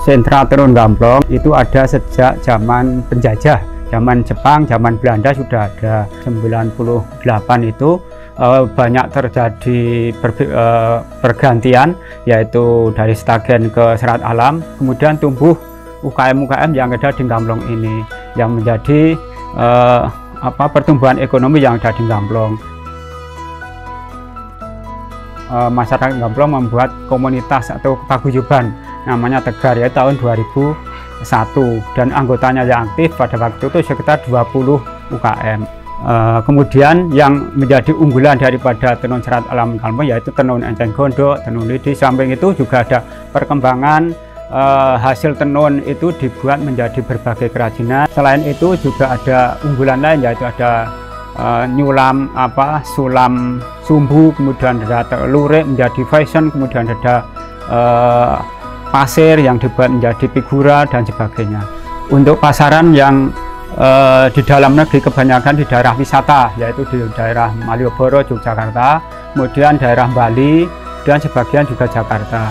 sentra tenun gamplong itu ada sejak zaman penjajah. Zaman Jepang, zaman Belanda sudah ada. 98 itu uh, banyak terjadi uh, pergantian yaitu dari stagen ke serat alam kemudian tumbuh UKM-UKM yang ada di Gamplong ini yang menjadi uh, apa pertumbuhan ekonomi yang ada di Gamplong. Uh, masyarakat Gamplong membuat komunitas atau paguyuban namanya Tegar ya tahun 2001 dan anggotanya yang aktif pada waktu itu sekitar 20 UKM Uh, kemudian yang menjadi unggulan daripada tenun serat alam kalmo yaitu tenun enceng gondok, tenun lidi. Samping itu juga ada perkembangan uh, hasil tenun itu dibuat menjadi berbagai kerajinan. Selain itu juga ada unggulan lain yaitu ada uh, nyulam apa sulam sumbu, kemudian ada lurik menjadi fashion, kemudian ada uh, pasir yang dibuat menjadi figura dan sebagainya. Untuk pasaran yang eh, di dalam negeri kebanyakan di daerah wisata yaitu di daerah Malioboro, Yogyakarta, kemudian daerah Bali dan sebagian juga Jakarta.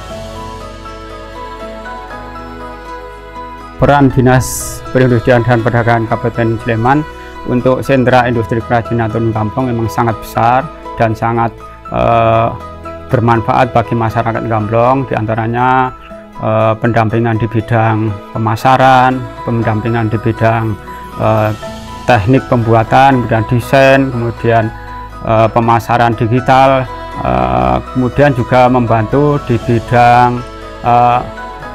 Peran Dinas Perindustrian dan Perdagangan Kabupaten Sleman untuk sentra industri kerajinan tenun Gampong memang sangat besar dan sangat eh, bermanfaat bagi masyarakat Gamblong di antaranya eh, pendampingan di bidang pemasaran, pendampingan di bidang uh, teknik pembuatan, kemudian desain, kemudian uh, pemasaran digital, kemudian juga membantu di bidang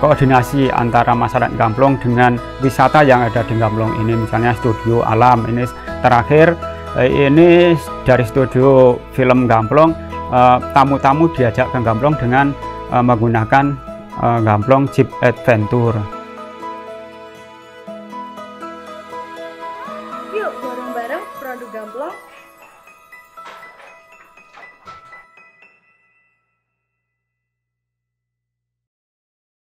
koordinasi antara masyarakat Gamplong dengan wisata yang ada di Gamplong ini, misalnya studio alam ini. Terakhir ini dari studio film Gamplong tamu-tamu diajak ke Gamplong dengan menggunakan Gamplong Jeep Adventure. Yuk bareng-bareng produk Gamplong